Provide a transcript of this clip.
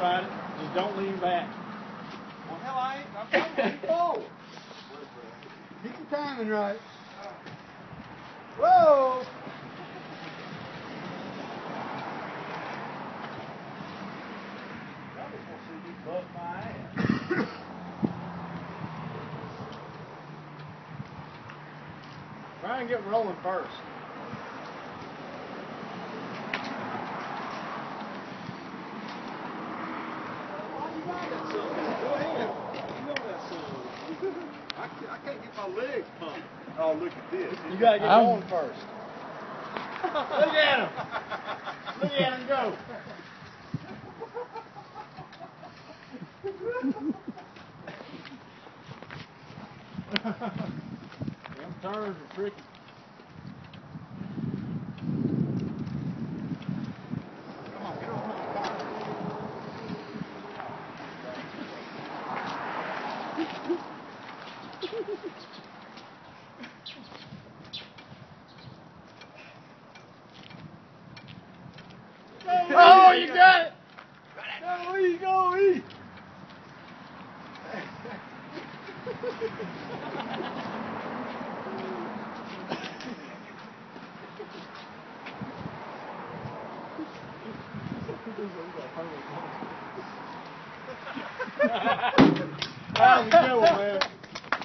ride it. Just don't lean back. Well, hell, I ain't. I'm trying to forward. Get the timing right. Whoa! I just want to see you bust my ass. Try and get rolling first. Oh, look at this. You gotta get I'm- going first. Look at him. Look at him go. Them turns are tricky. Oh, you got it. Go, E, go, E. How's it going, man?